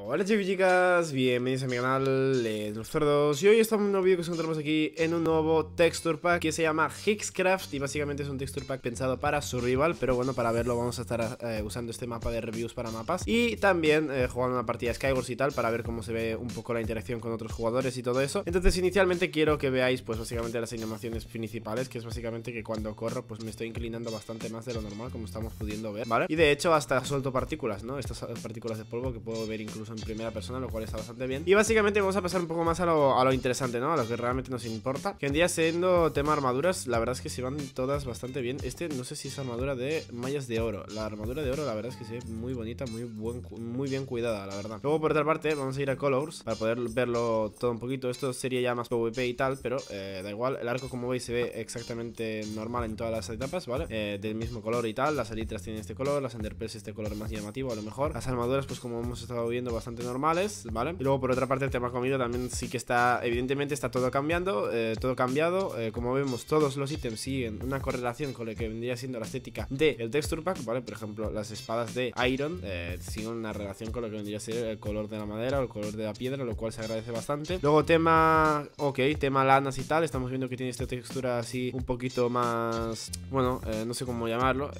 Hola chicos y chicas, bienvenidos a mi canal de los cerdos Y hoy estamos en un nuevo vídeo que os encontramos aquí en un nuevo texture pack que se llama Hixcraft. Y básicamente es un texture pack pensado para survival Pero bueno, para verlo vamos a estar eh, usando este mapa de reviews para mapas. Y también eh, jugando una partida Skywars y tal para ver cómo se ve un poco la interacción con otros jugadores y todo eso. Entonces inicialmente quiero que veáis pues básicamente las animaciones principales Que es básicamente que cuando corro pues me estoy inclinando bastante más de lo normal como estamos pudiendo ver, ¿vale? Y de hecho hasta suelto partículas, ¿no? Estas partículas de polvo que puedo ver incluso en primera persona, lo cual está bastante bien. Y básicamente vamos a pasar un poco más a lo, interesante, ¿no? A lo que realmente nos importa. Que en día siendo tema armaduras, la verdad es que se van todas bastante bien. Este no sé si es armadura de mallas de oro. La armadura de oro, la verdad es que se ve muy bonita, muy, muy bien cuidada, la verdad. Luego, por otra parte, vamos a ir a Colors para poder verlo todo un poquito. Esto sería ya más PvP y tal, pero eh, da igual. El arco, como veis, se ve exactamente normal en todas las etapas, ¿vale? Eh, del mismo color y tal. Las elitras tienen este color, las underpells este color más llamativo, a lo mejor. Las armaduras, pues como hemos estado viendo, bastante normales, ¿vale? Y luego por otra parte el tema comida también sí que está, evidentemente está todo cambiando, eh, todo cambiado, eh, como vemos todos los ítems siguen una correlación con lo que vendría siendo la estética del texture pack, ¿vale? Por ejemplo, las espadas de Iron eh, siguen una relación con lo que vendría a ser el color de la madera o el color de la piedra, lo cual se agradece bastante. Luego tema, ok, tema lanas y tal, estamos viendo que tiene esta textura así un poquito más, bueno, no sé cómo llamarlo,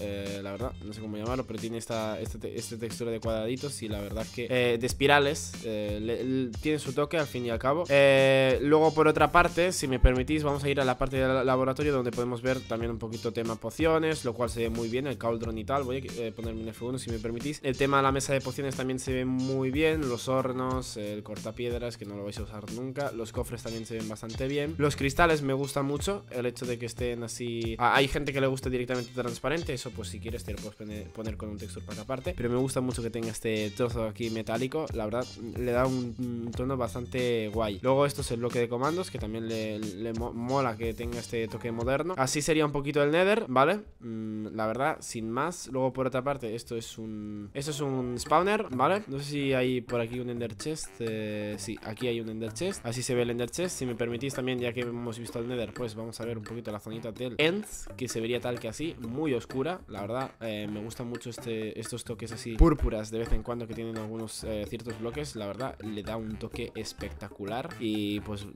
la verdad, no sé cómo llamarlo, pero tiene esta, esta, esta textura de cuadraditos y la verdad que de espirales, eh, tiene su toque al fin y al cabo. Eh, luego, por otra parte, si me permitís, vamos a ir a la parte del laboratorio donde podemos ver también un poquito tema pociones, lo cual se ve muy bien, el cauldron y tal. Voy a eh, ponerme en F1 si me permitís. El tema de la mesa de pociones también se ve muy bien, los hornos, el cortapiedras, que no lo vais a usar nunca. Los cofres también se ven bastante bien. Los cristales me gusta mucho, el hecho de que estén así... Hay gente que le gusta directamente transparente, eso pues si quieres te lo puedes poner, con un texture pack aparte. Pero me gusta mucho que tenga este trozo aquí metálico, la verdad le da un, tono bastante guay. Luego esto es el bloque de comandos, que también le, mola que tenga este toque moderno. Así sería un poquito el Nether, ¿vale? Mm, la verdad, sin más. Luego por otra parte, esto es un... Esto es un spawner, ¿vale? No sé si hay por aquí un Ender Chest. Eh, sí, aquí hay un Ender Chest. Así se ve el Ender Chest. Si me permitís también, ya que hemos visto el Nether, pues vamos a ver un poquito la zonita del End, que se vería tal que así, muy oscura. La verdad, eh, me gustan mucho este, estos toques así púrpuras de vez en cuando que tienen algunos eh, ciertos bloques. La verdad, le da un toque espectacular. Y pues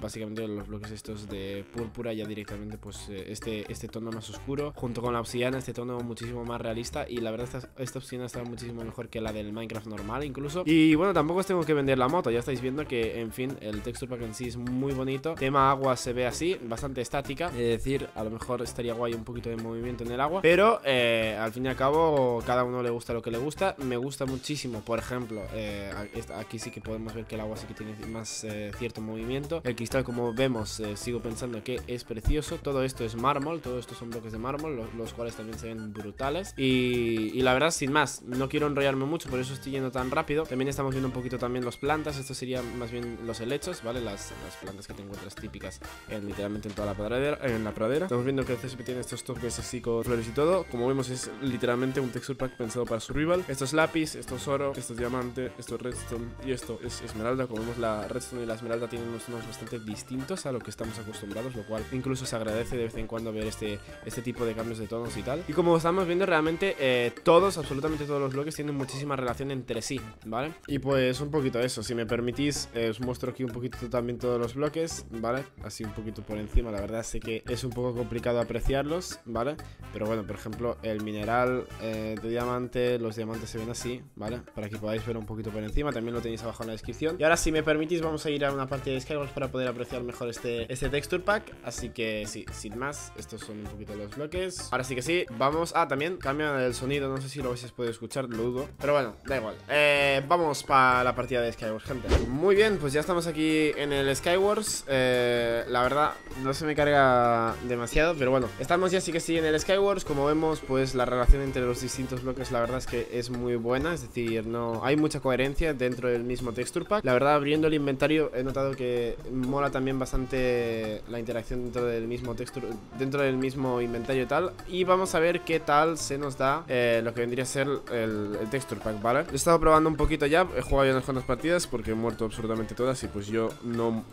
básicamente los bloques estos de púrpura ya directamente pues eh, este, este tono más oscuro junto con la obsidiana este tono muchísimo más realista. Y la verdad esta, esta obsidiana está muchísimo mejor que la del Minecraft normal incluso. Y bueno tampoco os tengo que vender la moto. Ya estáis viendo que en fin el texture pack en sí es muy bonito. Tema agua se ve así bastante estática. Es decir a lo mejor estaría guay un poquito de movimiento en el agua. Pero eh, al fin y al cabo cada uno le gusta lo que le gusta. Me gusta muchísimo por ejemplo eh, aquí sí que podemos ver que el agua sí que tiene más eh, cierto movimiento. El cristal, como vemos, eh, sigo pensando que es precioso. Todo esto es mármol, todo esto son bloques de mármol, los, cuales también se ven brutales. Y, la verdad, sin más, no quiero enrollarme mucho, por eso estoy yendo tan rápido. También estamos viendo un poquito también los plantas, esto sería más bien los helechos, ¿vale? Las, plantas que te encuentras típicas en, literalmente en toda la pradera, en la pradera. Estamos viendo que el CSP tiene estos toques así con flores y todo. Como vemos, es literalmente un texture pack pensado para survival. Esto es lápiz, esto es oro, esto es diamante, esto es redstone y esto es esmeralda. Como vemos, la redstone y la esmeralda tienen unos tonos bastante distintos a lo que estamos acostumbrados, lo cual incluso se agradece de vez en cuando ver este, este tipo de cambios de tonos y tal. Y como estamos viendo, realmente eh, todos, absolutamente todos los bloques tienen muchísima relación entre sí, ¿vale? Y pues un poquito eso, si me permitís, eh, os muestro aquí un poquito también todos los bloques, ¿vale? Así un poquito por encima, la verdad sé que es un poco complicado apreciarlos, ¿vale? Pero bueno, por ejemplo, el mineral eh, de diamante, los diamantes se ven así, ¿vale? Para que podáis ver un poquito por encima, también lo tenéis abajo en la descripción. Y ahora si me permitís vamos a ir a una partida de Skywars para poder apreciar mejor este, este texture pack. Así que sí, sin más, estos son un poquito los bloques. Ahora sí que sí, vamos. Ah, también cambia el sonido, no sé si lo a poder escuchar, lo dudo. Pero bueno, da igual. Eh, vamos para la partida de Skywars, gente. Muy bien, pues ya estamos aquí en el Skywars. Eh, la verdad, no se me carga demasiado, pero bueno, estamos ya sí que sí en el Skywars. Como vemos, pues la relación entre los distintos bloques, la verdad es que es muy buena. Es decir, no hay mucha coherencia dentro del mismo texture pack. La verdad, abriendo el inventario he notado que mola también bastante la interacción dentro del mismo texture, dentro del mismo inventario y tal. Y vamos a ver qué tal se nos da eh, lo que vendría a ser el, texture pack, ¿vale? He estado probando un poquito ya, he jugado ya unas cuantas partidas porque he muerto absolutamente todas y pues yo no,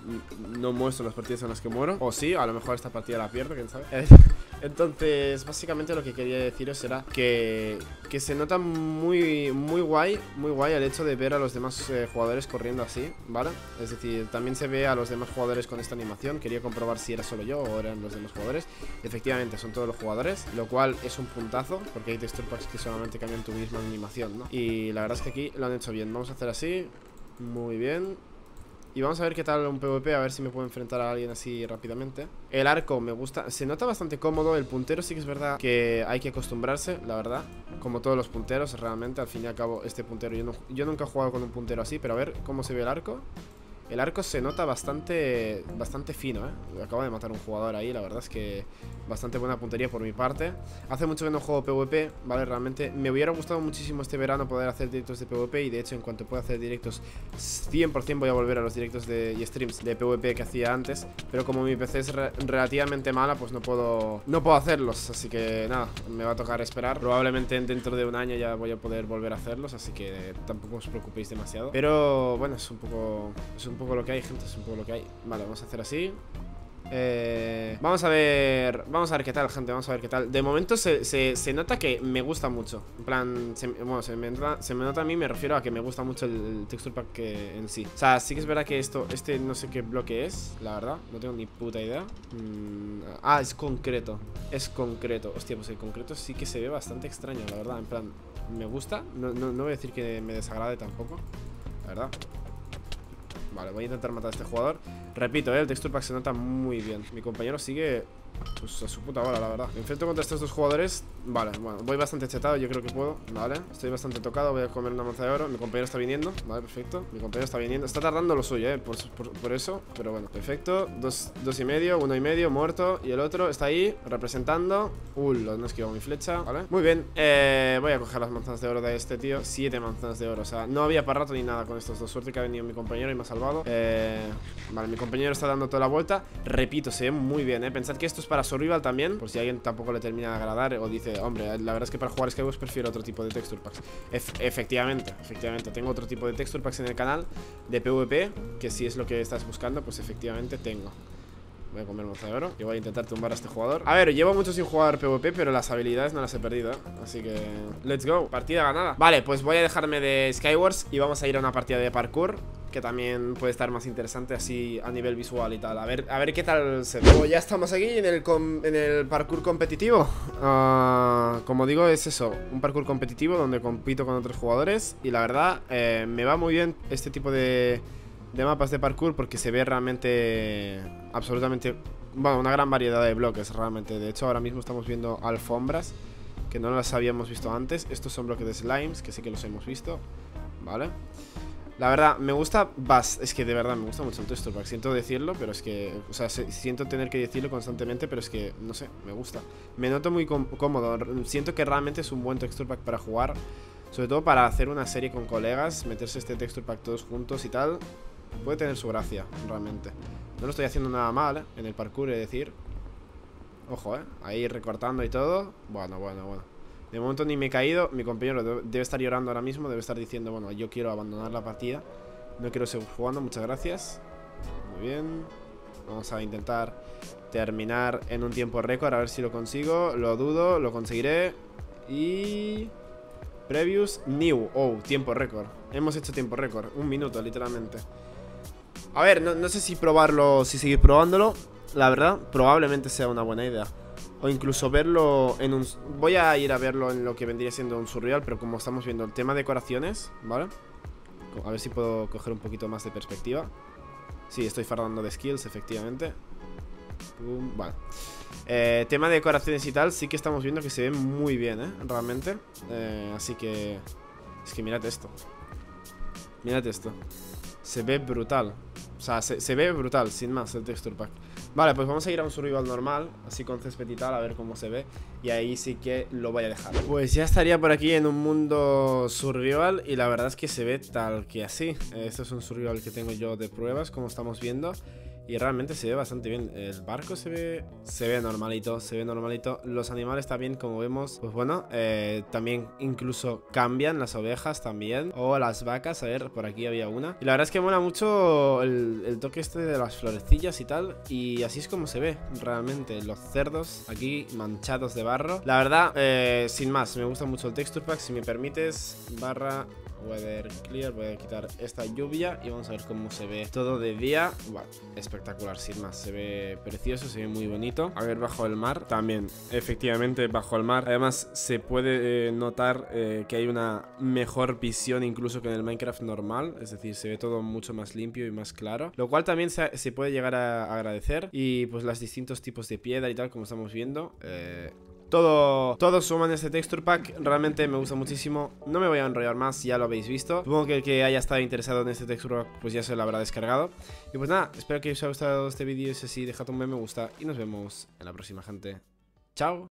no muestro las partidas en las que muero. O sí, a lo mejor esta partida la pierdo, quién sabe. Entonces, básicamente lo que quería deciros era que, que se nota muy, muy guay, muy guay el hecho de ver a los demás eh, jugadores corriendo así, ¿vale? Es decir, también se ve a los demás jugadores con esta animación. Quería comprobar si era solo yo o eran los demás jugadores. Efectivamente, son todos los jugadores, lo cual es un puntazo, porque hay texture packs que solamente cambian tu misma animación, ¿no? Y la verdad es que aquí lo han hecho bien. Vamos a hacer así. Muy bien. Y vamos a ver qué tal un PvP, a ver si me puedo enfrentar a alguien así rápidamente. El arco me gusta, se nota bastante cómodo. El puntero sí que es verdad que hay que acostumbrarse, la verdad. Como todos los punteros, realmente. Al fin y al cabo, este puntero, yo, yo nunca he jugado con un puntero así, pero a ver cómo se ve el arco. El arco se nota bastante bastante fino, ¿eh? Acabo de matar un jugador ahí, la verdad es que bastante buena puntería por mi parte. Hace mucho que no juego PvP, ¿vale? Realmente me hubiera gustado muchísimo este verano poder hacer directos de PvP y de hecho en cuanto pueda hacer directos 100% voy a volver a los directos de, y streams de PvP que hacía antes, pero como mi PC es relativamente mala, pues no puedo no puedo hacerlos, así que nada, me va a tocar esperar. Probablemente dentro de un año ya voy a poder volver a hacerlos, así que tampoco os preocupéis demasiado. Pero bueno, es un poco es un poco lo que hay, gente, es un poco lo que hay. Vale, vamos a hacer así. Eh, vamos a ver Vamos a ver qué tal, gente, vamos a ver qué tal. De momento se, se, nota que me gusta mucho. En plan, se, bueno, se me, nota, se me, nota, a mí Me refiero a que me gusta mucho el, texture pack en sí. O sea, sí que es verdad que esto Este no sé qué bloque es, la verdad No tengo ni puta idea. Mm, Ah, es concreto Es concreto, hostia, pues el concreto sí que se ve bastante extraño, la verdad En plan, me gusta No, no, no voy a decir que me desagrade tampoco La verdad Vale, voy a intentar matar a este jugador. Repito, eh, el texture pack se nota muy bien. Mi compañero sigue pues a su puta hora, la verdad. Me enfrento contra estos dos jugadores. Vale, bueno, voy bastante chetado, yo creo que puedo. Vale, estoy bastante tocado, voy a comer una manza de oro. Mi compañero está viniendo, vale, perfecto. Mi compañero está viniendo, está tardando lo suyo, eh Por, eso, pero bueno, perfecto. Dos, dos y medio, uno y medio, muerto. Y el otro está ahí, representando. Uh, no esquivo mi flecha, vale Muy bien, eh, voy a coger las manzanas de oro de este tío. Siete manzanas de oro, o sea, no había para rato ni nada con estos dos. Suerte que ha venido mi compañero y me ha salvado. Eh, Vale, mi compañero está dando toda la vuelta. Repito, se ve muy bien, eh. Pensad que esto para survival también Por si alguien tampoco le termina de agradar O dice, hombre, la verdad es que para jugar Skywars prefiero otro tipo de texture packs Efectivamente, efectivamente Tengo otro tipo de texture packs en el canal De PvP, que si es lo que estás buscando Pues efectivamente tengo. Voy a comer moza de oro Y voy a intentar tumbar a este jugador. A ver, llevo mucho sin jugar PvP Pero las habilidades no las he perdido Así que... Let's go. Partida ganada. Vale, pues voy a dejarme de Skywars Y vamos a ir a una partida de parkour que también puede estar más interesante así a nivel visual y tal. A ver, a ver qué tal se ve. Ya estamos aquí en el, en el parkour competitivo. Ah, como digo, es eso, un parkour competitivo donde compito con otros jugadores. Y la verdad, eh, me va muy bien este tipo de, de mapas de parkour porque se ve realmente absolutamente, bueno, una gran variedad de bloques realmente. De hecho, ahora mismo estamos viendo alfombras que no las habíamos visto antes. Estos son bloques de slimes, que sí que los hemos visto, ¿vale? La verdad, me gusta Bass. Es que de verdad me gusta mucho el texture pack. Siento decirlo, pero es que. O sea, siento tener que decirlo constantemente, pero es que, no sé, me gusta. Me noto muy cómodo. Siento que realmente es un buen texture pack para jugar. Sobre todo para hacer una serie con colegas, meterse este texture pack todos juntos y tal. Puede tener su gracia, realmente. No lo estoy haciendo nada mal, ¿eh? En el parkour, es decir. Ojo, ¿eh? Ahí recortando y todo. Bueno, bueno, bueno. De momento ni me he caído. Mi compañero debe estar llorando ahora mismo. Debe estar diciendo, bueno, yo quiero abandonar la partida. No quiero seguir jugando. Muchas gracias. Muy bien. Vamos a intentar terminar en un tiempo récord. A ver si lo consigo. Lo dudo. Lo conseguiré. Y... Previous New. Oh, tiempo récord. Hemos hecho tiempo récord. Un minuto, literalmente. A ver, no, sé si probarlo, si seguir probándolo. La verdad, probablemente sea una buena idea. O incluso verlo en un... Voy a ir a verlo en lo que vendría siendo un surreal Pero como estamos viendo el tema de decoraciones, ¿vale? A ver si puedo coger un poquito más de perspectiva. Sí, estoy fardando de skills, efectivamente. Vale. Eh, Tema de decoraciones y tal Sí que estamos viendo que se ve muy bien, ¿eh? Realmente. Eh, Así que... Es que mirad esto. Mirad esto. Se ve brutal O sea, se, se ve brutal, sin más, el texture pack. Vale, pues vamos a ir a un survival normal Así con césped y tal, a ver cómo se ve Y ahí sí que lo voy a dejar. Pues ya estaría por aquí en un mundo survival Y la verdad es que se ve tal que así. Esto es un survival que tengo yo de pruebas Como estamos viendo y realmente se ve bastante bien. El barco se ve, se ve normalito, se ve normalito. Los animales también, como vemos, pues bueno, eh, también incluso cambian las ovejas también. O las vacas, a ver, por aquí había una. Y la verdad es que mola mucho el, toque este de las florecillas y tal. Y así es como se ve realmente. Los cerdos aquí manchados de barro. La verdad, eh, sin más, me gusta mucho el texture pack. Si me permites, barra weather clear, voy a quitar esta lluvia y vamos a ver cómo se ve todo de día. Wow, espectacular, sin más, se ve precioso, se ve muy bonito. A ver, bajo el mar, también, efectivamente, bajo el mar. Además, se puede eh, notar eh, que hay una mejor visión incluso que en el Minecraft normal, es decir, se ve todo mucho más limpio y más claro, lo cual también se, puede llegar a agradecer. Y pues los distintos tipos de piedra y tal, como estamos viendo, eh, todo, todo suma en este texture pack Realmente me gusta muchísimo. No me voy a enrollar más, ya lo habéis visto. Supongo que el que haya estado interesado en este texture pack Pues ya se lo habrá descargado. Y pues nada, espero que os haya gustado este vídeo. Si es así, dejad un me gusta Y nos vemos en la próxima, gente. Chao